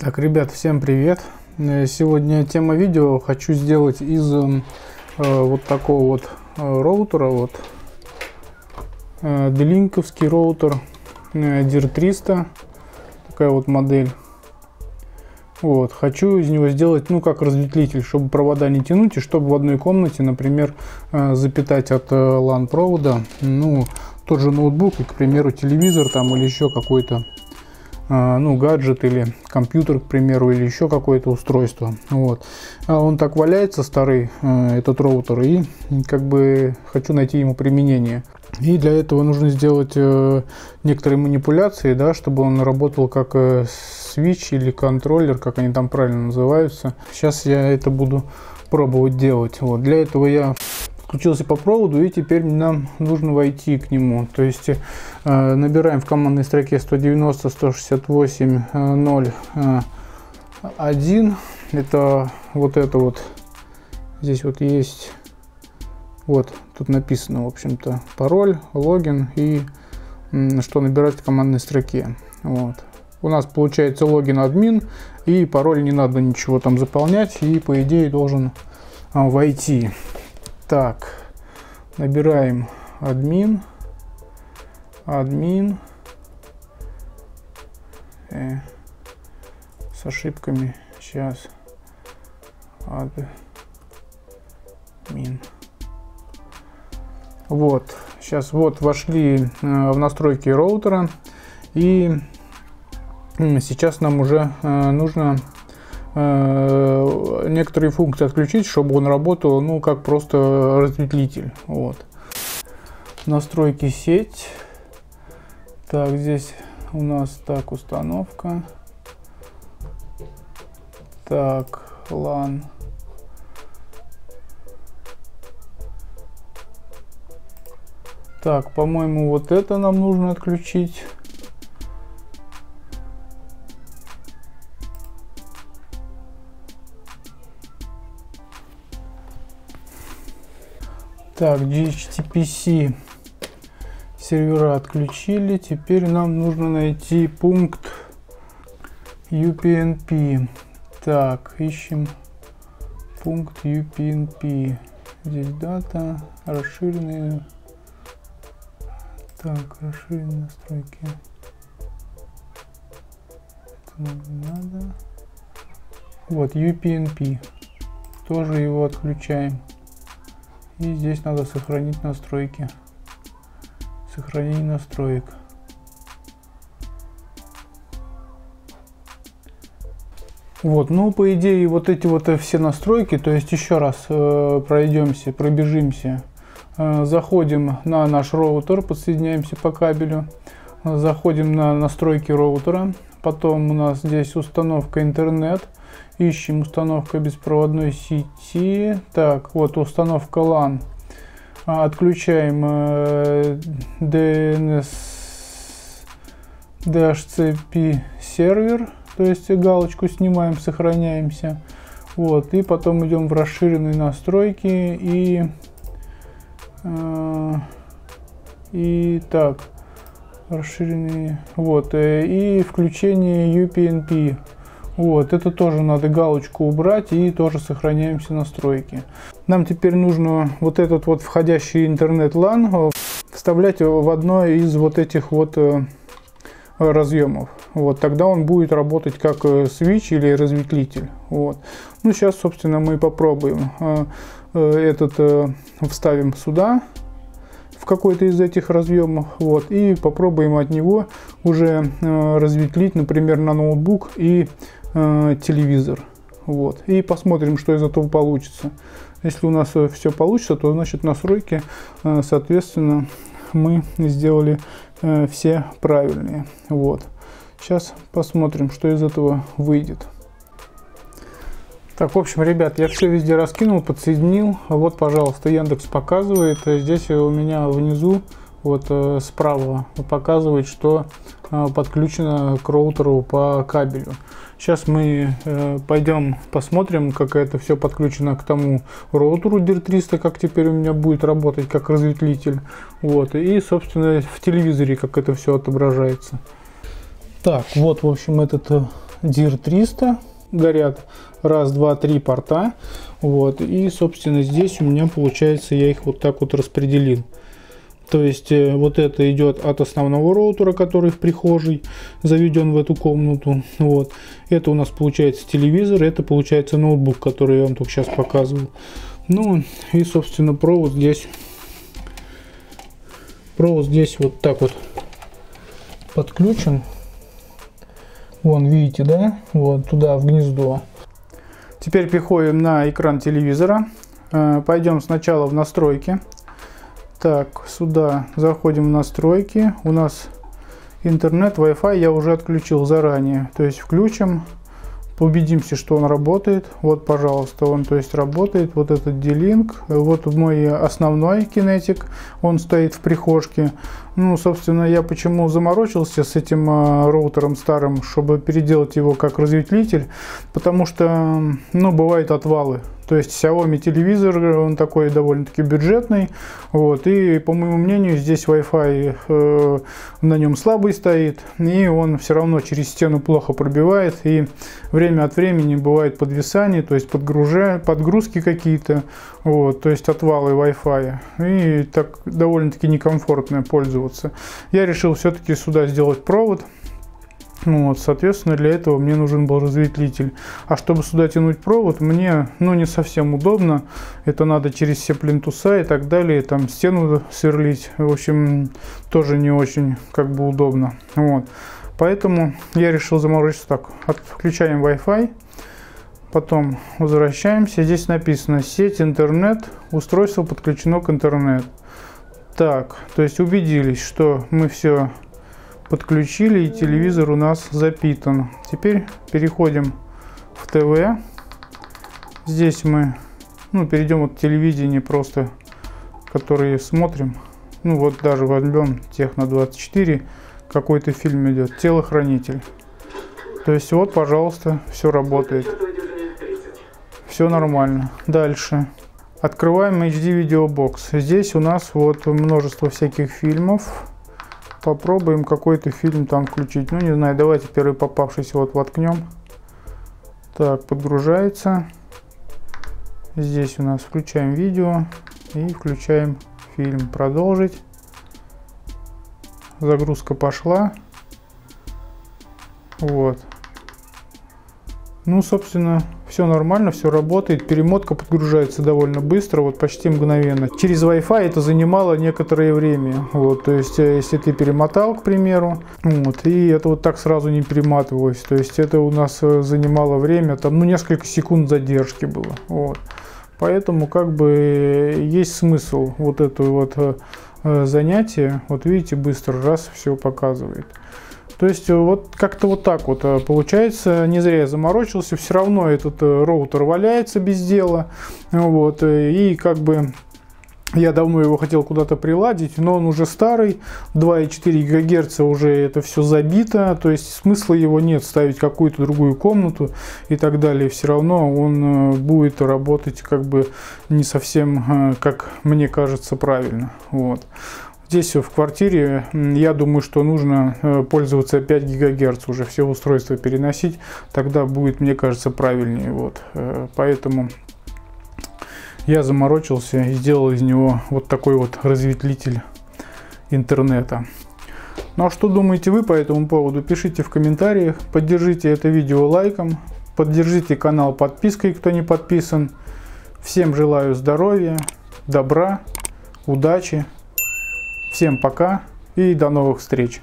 Так, ребят, всем привет! Э, сегодня тема видео хочу сделать из э, вот такого вот э, роутера, вот э, роутер э, DIR 300, такая вот модель. Вот, хочу из него сделать, ну, как разветвитель, чтобы провода не тянуть, и чтобы в одной комнате, например, э, запитать от э, LAN провода, ну, тот же ноутбук и, к примеру, телевизор там или еще какой-то ну, гаджет или компьютер, к примеру, или еще какое-то устройство. Вот. А он так валяется, старый э, этот роутер, и как бы хочу найти ему применение. И для этого нужно сделать э, некоторые манипуляции, да, чтобы он работал как э, свич или контроллер, как они там правильно называются. Сейчас я это буду пробовать делать. Вот. Для этого я включился по проводу, и теперь нам нужно войти к нему. То есть э, набираем в командной строке 190 168 0 1. Это вот это вот. Здесь вот есть вот тут написано, в общем-то, пароль, логин и что набирать в командной строке. Вот. У нас получается логин админ и пароль не надо ничего там заполнять и по идее должен а, войти. Так, набираем админ, админ, э, с ошибками, сейчас, админ. Вот, сейчас вот вошли э, в настройки роутера и сейчас нам уже э, нужно некоторые функции отключить, чтобы он работал, ну, как просто разветвитель. Вот. Настройки сеть. Так, здесь у нас так установка. Так, LAN. Так, по-моему, вот это нам нужно отключить. Так, DHCPC сервера отключили. Теперь нам нужно найти пункт UPnP. Так, ищем пункт UPnP. Здесь дата, расширенные. Так, расширенные настройки. Это нам не надо. Вот, UPnP. Тоже его отключаем. И здесь надо сохранить настройки. Сохранение настроек. Вот, ну, по идее, вот эти вот все настройки, то есть еще раз э, пройдемся, пробежимся. Э, заходим на наш роутер, подсоединяемся по кабелю. Заходим на настройки роутера. Потом у нас здесь установка интернет. Ищем установка беспроводной сети. Так, вот установка LAN. А, отключаем э, DNS DHCP сервер. То есть галочку снимаем, сохраняемся. Вот, и потом идем в расширенные настройки и э, и так расширенные вот э, и включение UPnP вот, это тоже надо галочку убрать и тоже сохраняемся настройки. Нам теперь нужно вот этот вот входящий интернет LAN э, вставлять в одно из вот этих вот э, разъемов. Вот, тогда он будет работать как э, свич или разветвитель. Вот. Ну, сейчас, собственно, мы попробуем. Этот вставим сюда, в какой-то из этих разъемов, вот, и попробуем от него уже разветвлить, например, на ноутбук и э, телевизор. Вот. И посмотрим, что из этого получится. Если у нас э, все получится, то значит настройки, э, соответственно, мы сделали э, все правильные. Вот. Сейчас посмотрим, что из этого выйдет. Так, в общем, ребят, я все везде раскинул, подсоединил. Вот, пожалуйста, Яндекс показывает. Здесь у меня внизу, вот справа, показывает, что подключено к роутеру по кабелю. Сейчас мы э, пойдем посмотрим, как это все подключено к тому роутеру DIR 300, как теперь у меня будет работать как разветвитель. Вот, и, собственно, в телевизоре, как это все отображается. Так, вот, в общем, этот э, DIR 300 горят. Раз, два, три порта. Вот. И, собственно, здесь у меня получается, я их вот так вот распределил. То есть э, вот это идет от основного роутера, который в прихожей заведен в эту комнату. Вот. Это у нас получается телевизор, это получается ноутбук, который я вам только сейчас показывал. Ну и собственно провод здесь. Провод здесь вот так вот подключен. Вон, видите, да? Вот туда, в гнездо. Теперь переходим на экран телевизора. Э, пойдем сначала в настройки. Так, сюда заходим в настройки. У нас интернет, Wi-Fi я уже отключил заранее. То есть включим, убедимся, что он работает. Вот, пожалуйста, он то есть работает. Вот этот D-Link. Вот мой основной кинетик. Он стоит в прихожке. Ну, собственно, я почему заморочился с этим э, роутером старым, чтобы переделать его как разветвитель. Потому что, ну, бывают отвалы. То есть Xiaomi телевизор, он такой довольно-таки бюджетный. Вот, и по моему мнению, здесь Wi-Fi э, на нем слабый стоит. И он все равно через стену плохо пробивает. И время от времени бывает подвисание, то есть подгружа, подгрузки какие-то. Вот, то есть отвалы Wi-Fi. И так довольно-таки некомфортно пользоваться. Я решил все-таки сюда сделать провод. Ну вот, соответственно, для этого мне нужен был разветвитель. А чтобы сюда тянуть провод, мне ну, не совсем удобно. Это надо через все плинтуса и так далее. Там стену сверлить. В общем, тоже не очень как бы удобно. Вот. Поэтому я решил заморочиться так. Отключаем Wi-Fi. Потом возвращаемся. Здесь написано сеть интернет. Устройство подключено к интернет. Так, то есть убедились, что мы все подключили и телевизор у нас запитан. Теперь переходим в ТВ. Здесь мы ну, перейдем от телевидения просто, которые смотрим. Ну вот даже возьмем Техно 24, какой-то фильм идет, Телохранитель. То есть вот, пожалуйста, все работает. Все нормально. Дальше. Открываем HD Videobox. Здесь у нас вот множество всяких фильмов попробуем какой-то фильм там включить. Ну, не знаю, давайте первый попавшийся вот воткнем. Так, подгружается. Здесь у нас включаем видео и включаем фильм. Продолжить. Загрузка пошла. Вот. Ну, собственно, все нормально, все работает. Перемотка подгружается довольно быстро, вот почти мгновенно. Через Wi-Fi это занимало некоторое время. Вот, то есть, э, если ты перемотал, к примеру, вот, и это вот так сразу не перематывалось. То есть, это у нас э, занимало время, там, ну, несколько секунд задержки было. Вот. Поэтому, как бы, есть смысл вот это вот э, занятие. Вот видите, быстро раз все показывает. То есть э, вот как-то вот так вот э, получается, не зря я заморочился, все равно этот э, роутер валяется без дела, вот, и как бы я давно его хотел куда-то приладить, но он уже старый, 2,4 ГГц уже это все забито, то есть смысла его нет ставить какую-то другую комнату и так далее. Все равно он будет работать как бы не совсем, как мне кажется, правильно. Вот. Здесь в квартире, я думаю, что нужно э, пользоваться 5 ГГц, уже все устройства переносить, тогда будет, мне кажется, правильнее. Вот. Э, поэтому я заморочился и сделал из него вот такой вот разветвитель интернета. Ну а что думаете вы по этому поводу? Пишите в комментариях, поддержите это видео лайком, поддержите канал подпиской, кто не подписан. Всем желаю здоровья, добра, удачи. Всем пока и до новых встреч!